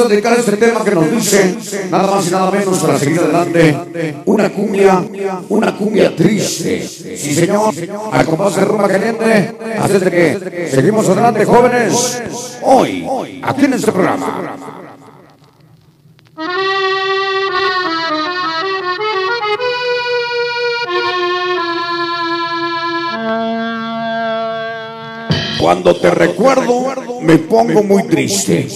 a dedicar este tema que nos dice nada más y nada menos para seguir adelante. Una cumbia, una cumbia triste. Sí, señor, al compás de rumba caliente. Así de que seguimos adelante, jóvenes. Hoy, aquí en este programa. Cuando te recuerdo, me pongo muy triste.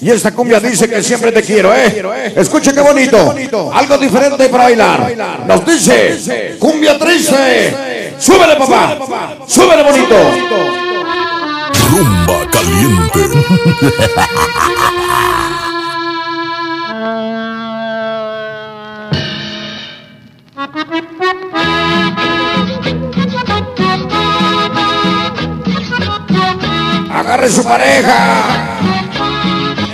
Y esta cumbia dice que siempre te quiero, ¿eh? Escucha qué bonito. Algo diferente para bailar. Nos dice, cumbia triste. Súbele, papá. Súbele, bonito. Rumba caliente. Agarre su pareja.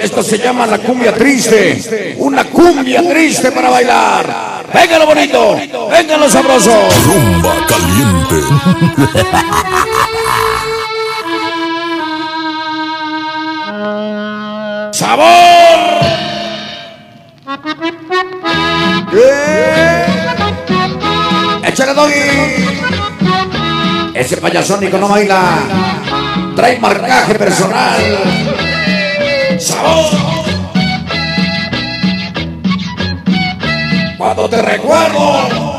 Esto se llama la cumbia triste. Una cumbia triste para bailar. Venga lo bonito. Venga lo sabroso. Rumba caliente. ¡Sabor! ¡Eh! ¡Échale, doggy! Ese payasónico no baila. Trae marcaje personal. ¡Sabor! Cuando te recuerdo.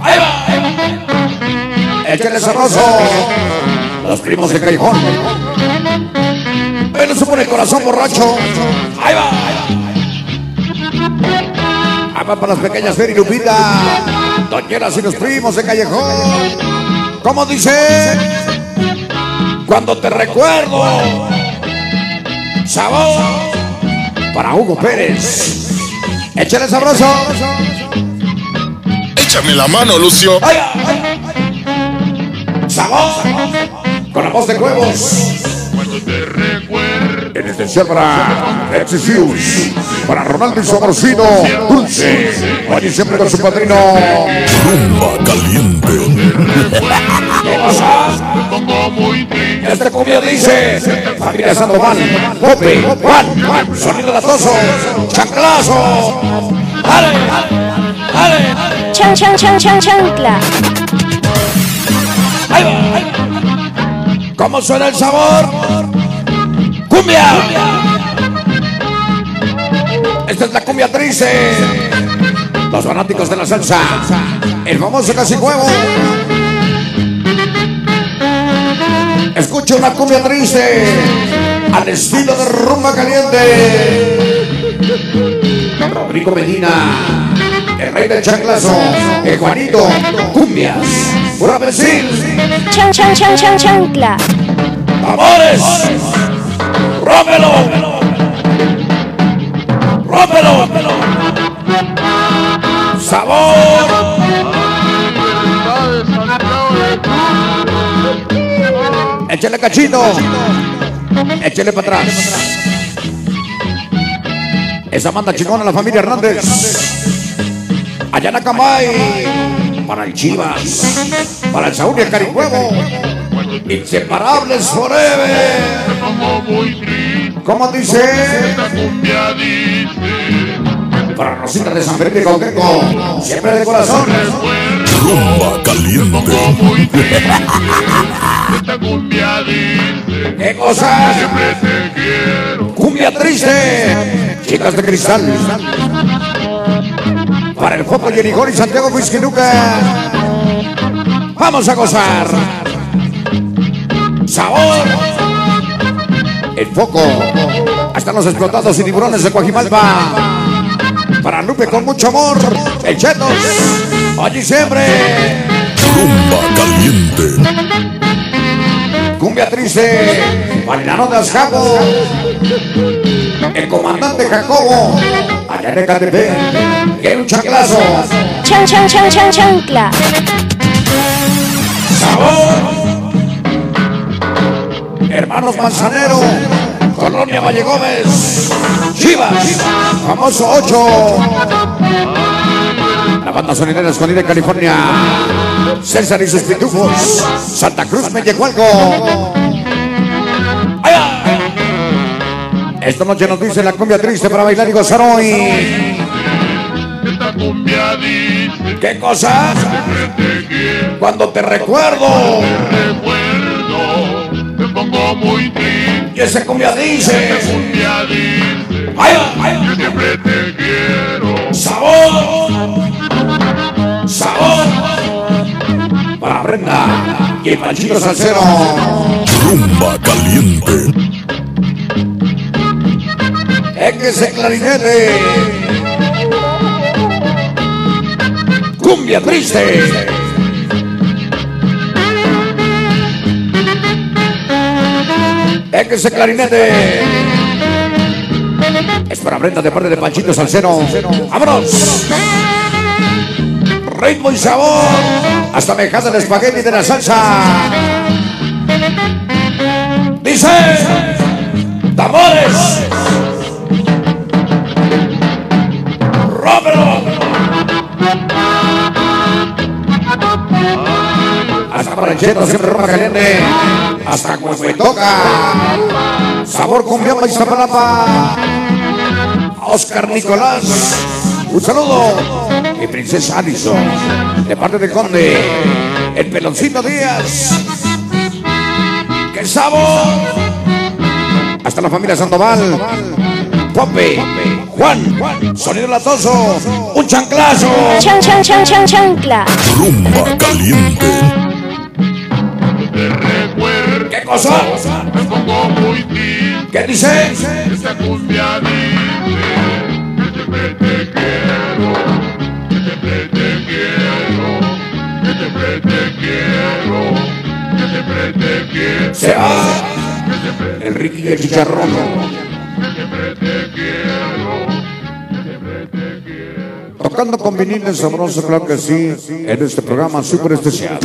¡Ahí va! ahí va. ¡Échale sabroso! Los primos de Callejón. Él se pone el corazón borracho. Ahí va. Ahí va para las pequeñas Fer y Lupita. Doñeras y los primos de Callejón. ¿Cómo dice? Cuando te recuerdo. Sabor. Para Hugo Pérez. Échale sabroso. Échame la mano, Lucio. Ay, ay, ay. Sabor. Con la voz de huevos. En especial para Pepsi Fuse, para Ronaldo y su amorcito Dulce, siempre con su padrino. Rumba caliente. ¿Qué pasa? Este cumbia dice, familia Sandoval, Pope, Juan, sonido latoso, chanclazo. ¡Ale, ale, Chan, chan, chan, chan, chancla. ¡Ahí va! ahí va! ¿Cómo suena el sabor? ¡Cumbia! Esta es la cumbia triste. Los fanáticos de la salsa. El famoso casi huevo. Escucha una cumbia triste. Al estilo de rumba caliente. Rodrigo Medina. El rey del chanclazo. El Juanito. Cumbias. Pura Brasil. Chan, chan, chan, chan, chancla. ¡Amores! ¡Rómpelo! ¡Rómpelo! ¡Sabor! Échale cachito. Échale para atrás. Esa manda chingona la familia Hernández. Allá en Acambay. Para el Chivas. Para el Saúl y el Carihuevo. Inseparables forever. ¿Cómo dice? Para Rosita de San Felipe Coqueco. Siempre de corazón. Rumba caliente. ¿Qué cosa? Cumbia triste. Chicas de cristal. Para el Foco Yenigor y Santiago Huizquiluca. Vamos a gozar. Sabor. El foco. Hasta los explotados y tiburones de Coajimalpa. Para Lupe con mucho amor. El Chetos. Allí siempre. Rumba caliente. Cumbia triste. Bailano de Ascabo. El comandante Jacobo. Allá en Ecatepec. Que un chanclazo. Chan, chan, chan, chan, chancla. Sabor. Hermanos Manzanero. Colonia Valle Gómez. Chivas. Famoso 8. La banda sonidera escondida en California. César y sus pitufos. Santa Cruz Mellecualco. ¡Ay, ay! Esta noche nos dice la cumbia triste para bailar y gozar hoy. Esta cumbia ¿Qué cosa? te quiero, Cuando te recuerdo. Pongo muy triste. Y esa cumbia dice. Cumbia dice ¡Ay, ay, que siempre te quiero. ¡Sabor! ¡Sabor! Para Brenda y el Panchito Salcero. Rumba caliente. Es que ese clarinete. Cumbia triste. Que ese clarinete. Es para Brenda de parte de Panchito Salcero. ¡Vámonos! Ritmo y sabor. Hasta me jala el espagueti de la salsa. Dice. Tambores. Hasta Parancheta siempre ropa caliente. Hasta cuando me toca. Sabor cumbiamba y zapalapa. Oscar Nicolás. Un saludo. Mi princesa Alison. De parte de Conde. El peloncito Díaz. ¡Qué sabor! Hasta la familia Sandoval. Pope. Juan. Sonido latoso. Un chanclazo. Chan chan chan chan chancla. Rumba caliente. ¿Qué cosa? me pongo muy triste. ¿Qué dice? Esta cumbia dice que siempre te quiero, que siempre te quiero, que siempre te quiero, que siempre te quiero, Se va. que siempre, El Ricky y el Chicharrón. que siempre te quiero, quiero. Tocando con viniles sabrosos, claro que sí. En este programa súper especial.